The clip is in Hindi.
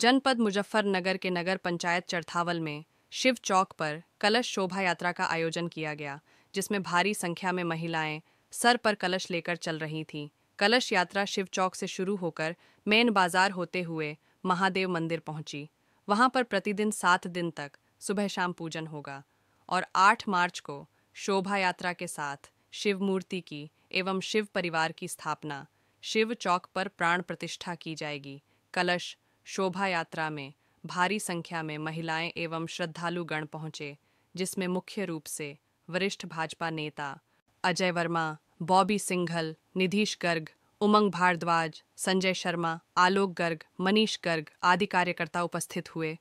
जनपद मुजफ्फरनगर के नगर पंचायत चरथावल में शिव चौक पर कलश शोभा यात्रा का आयोजन किया गया, जिसमें भारी संख्या में महिलाएँ सर पर कलश लेकर चल रही थीं। कलश यात्रा शिव चौक से शुरू होकर मेन बाज़ार होते हुए महादेव मंदिर पहुँची। वहाँ पर प्रतिदिन सात दिन तक सुबह शाम पूजन होगा और 8 मार्च को शोभा यात्रा के साथ शिव मूर्ति की एवं शिव परिवार की स्थापना शिव चौक पर प्राण प्रतिष्ठा की जाएगी। कलश शोभा यात्रा में भारी संख्या में महिलाएँ एवं श्रद्धालुगण पहुँचे, जिसमें मुख्य रूप से वरिष्ठ भाजपा नेता अजय वर्मा, बॉबी सिंघल, निधीश गर्ग, उमंग भारद्वाज, संजय शर्मा, आलोक गर्ग, मनीष गर्ग आदि कार्यकर्ता उपस्थित हुए।